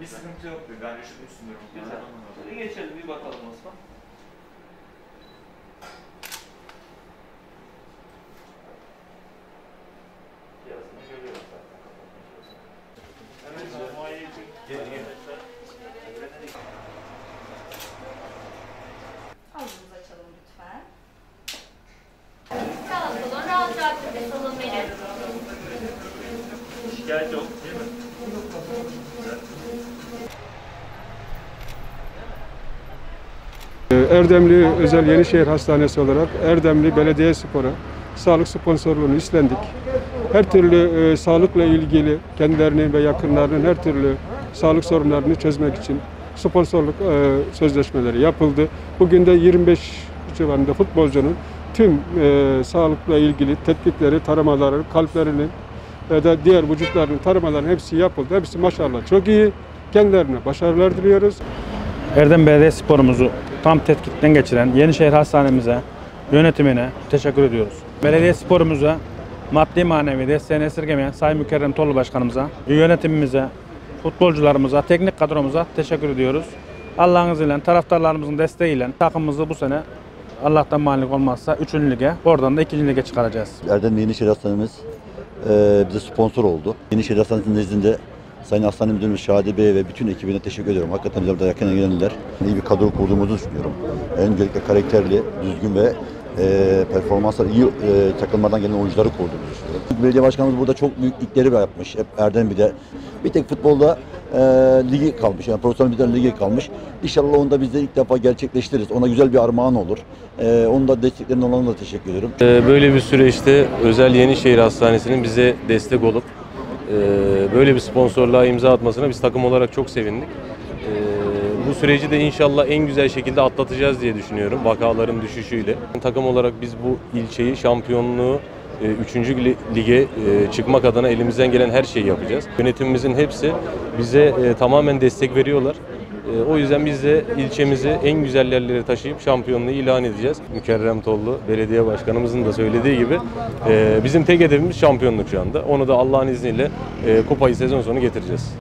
Bir sıkıntı yok bir. Ben üşütmüşsündür. Güzel. Şöyle geçelim bir bakalım Osman. Ağzınızı açalım lütfen. Sağ olun. Rahat rahat nefes alın verin. Şikayet yok Erdemli Özel Yenişehir Hastanesi olarak Erdemli Belediye Spor'a sağlık sponsorluğunu istendik. Her türlü e, sağlıkla ilgili kendilerinin ve yakınlarının her türlü sağlık sorunlarını çözmek için sponsorluk e, sözleşmeleri yapıldı. Bugün de 25 civarında futbolcunun tüm e, sağlıkla ilgili tetkikleri, taramaları, kalplerinin ve de diğer vücutlarının taramaların hepsi yapıldı. Hepsi maşallah çok iyi. Kendilerine başarılar diliyoruz. Erdem Belediye Sporumuzu tam tetkikten geçiren Yenişehir Hastanemize, yönetimine teşekkür ediyoruz. Belediye Sporumuza maddi manevi desteğini esirgemeyen Sayın Mükerrem Tollu Başkanımıza, yönetimimize, futbolcularımıza, teknik kadromuza teşekkür ediyoruz. Allah'ın izniyle, taraftarlarımızın desteğiyle takımımızı bu sene Allah'tan malik olmazsa 3. lige, oradan da 2. lige çıkaracağız. Erdem Yenişehir Hastanemiz e, bize sponsor oldu. Yenişehir Hastanesi'nin nezdinde Sayın Hastane Müdürümüz Şadi Bey'e ve bütün ekibine teşekkür ediyorum. Hakikaten bize burada yakın ilgilendiler. İyi bir kadro kurduğumuzu düşünüyorum. Öncelikle karakterli, düzgün ve e, performanslar iyi e, takımlardan gelen oyuncuları kurduğumuzu düşünüyorum. Belediye Başkanımız burada çok büyük ligleri yapmış. Hep Erdem bir de. Bir tek futbolda e, ligi kalmış. Yani profesyonel bir ligi kalmış. İnşallah onu da biz de ilk defa gerçekleştiririz. Ona güzel bir armağan olur. E, onun da desteklerinden olanlara da teşekkür ediyorum. Ee, Böyle bir süreçte Özel Yenişehir Hastanesi'nin bize destek olup e, böyle bir sponsorluğa imza atmasına biz takım olarak çok sevindik. E, Bu süreci de inşallah en güzel şekilde atlatacağız diye düşünüyorum vakaların düşüşüyle. Takım olarak biz bu ilçeyi şampiyonluğu 3. lige e, çıkmak adına elimizden gelen her şeyi yapacağız. Yönetimimizin hepsi bize e, tamamen destek veriyorlar. E, O yüzden biz de ilçemizi en güzel yerlere taşıyıp şampiyonluğu ilan edeceğiz. Mükerrem Tollu belediye başkanımızın da söylediği gibi e, bizim tek hedefimiz şampiyonluk şu anda. Onu da Allah'ın izniyle e, kupayı sezon sonu getireceğiz.